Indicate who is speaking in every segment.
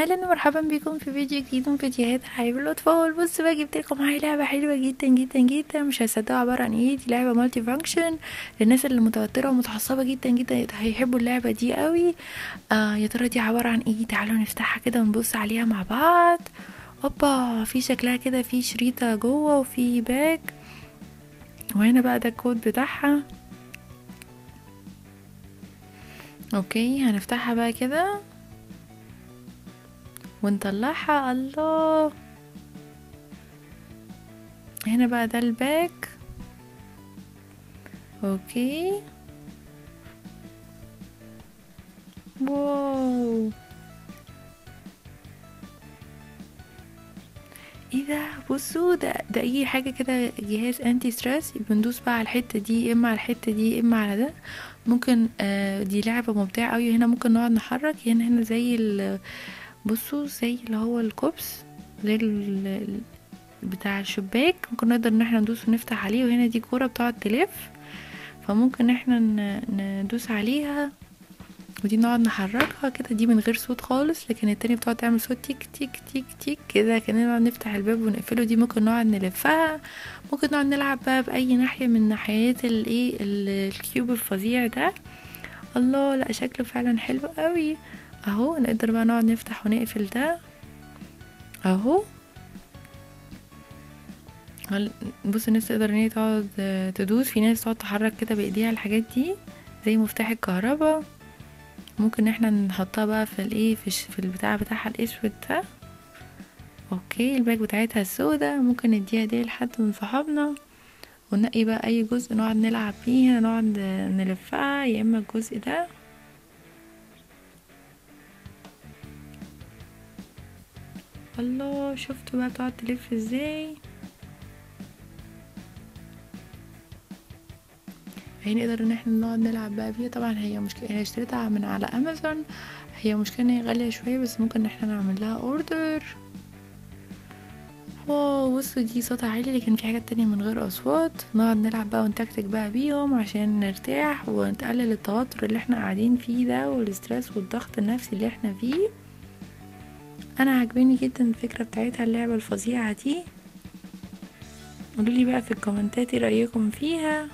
Speaker 1: أهلا ومرحبا بكم في فيديو جديد من فيديوهات حبايب الأطفال. بصوا بقى جبت لكم معايا لعبة حلوة جدا جدا جدا. مش هتصدقوا عبارة عن إيه؟ دي لعبة multi-function للناس اللي متوترة ومتعصبة جدا جدا هيحبوا اللعبة دي قوي. آه يا ترى دي عبارة عن إيه؟ تعالوا نفتحها كده ونبص عليها مع بعض. أوبا في شكلها كده في شريطة جوه وفي bag وهنا بقى ده الكود بتاعها. okay هنفتحها بقى كده. ونطلعها. الله. هنا بقى ده ال bag. okay. wow. إيه ده؟ بصوا ده ده أي حاجة كده جهاز anti-stress بندوس بقى على الحتة دي إما على الحتة دي إما على ده. ممكن آه دي لعبة ممتعة قوي هنا ممكن نقعد نحرك. هنا هنا زي بصوا زي اللي هو الكوبس زي بتاع الشباك. ممكن نقدر ان إحنا ندوس ونفتح عليه وهنا دي كورة بتقعد تلف. فممكن إحنا ندوس عليها ودي نقعد نحركها كده. دي من غير صوت خالص لكن التانية بتقعد تعمل صوت تيك تيك تيك تيك كده. كأننا نقعد نفتح الباب ونقفله. دي ممكن نقعد نلفها. ممكن نقعد نلعب بقى بأي ناحية من ناحيات الايه الكيوب الفظيع ده. الله لا شكله فعلا حلو قوي. أهو نقدر بقى نقعد نفتح ونقفل ده. أهو. بص الناس تقدر إن هي تقعد تدوس. في ناس تقعد تحرك كده بإيديها الحاجات دي زي مفتاح الكهرباء. ممكن إحنا نحطها بقى في الإيه في, في البتاع بتاعها الأسود ده. okay ال bag بتاعتها السوداء ممكن نديها دي لحد من صحابنا. وننقي بقى أي جزء نقعد نلعب فيه هنا نقعد نلفها. يا إما الجزء ده. الله شفتوا بقى بتقعد تلف إزاي؟ هي نقدر إن إحنا نقعد نلعب بقى بيها. طبعا هي مشكلة هي اشتريتها من على أمازون. هي مشكلة إن هي غالية شوية بس ممكن إن إحنا نعمل لها order wow بصوا دي صوتها عالي لكن في حاجات تانية من غير أصوات. نقعد نلعب بقى ونتكتك بقى بيهم عشان نرتاح ونقلل التوتر اللي إحنا قاعدين فيه ده وال stress والضغط النفسي اللي إحنا فيه. أنا عجباني جدا الفكرة بتاعتها اللعبة الفظيعة دي. قولولي بقى في الكومنتات إيه رأيكم فيها.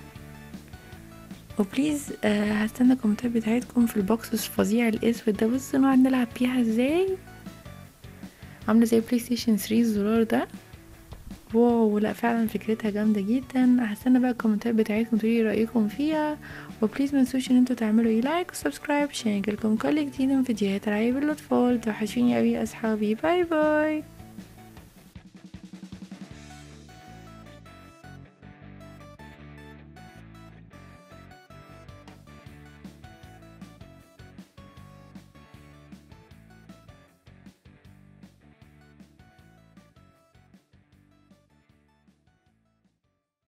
Speaker 1: و please آه هستنى الكومنتات بتاعتكم في ال box الفظيع الأسود ده. بصوا نقعد نلعب بيها إزاي؟ عاملة زي PlayStation 3 الزرار ده. wow لا فعلا فكرتها جامدة جدا. هستنى بقى الكومنتات بتاعتكم تقولي رأيكم فيها. و please منسوش إن أنتوا تعملوا اي like و subscribe عشان يجيلكم كل جديد من فيديوهات العاب الاطفال توحشوني يا أصحابي. bye bye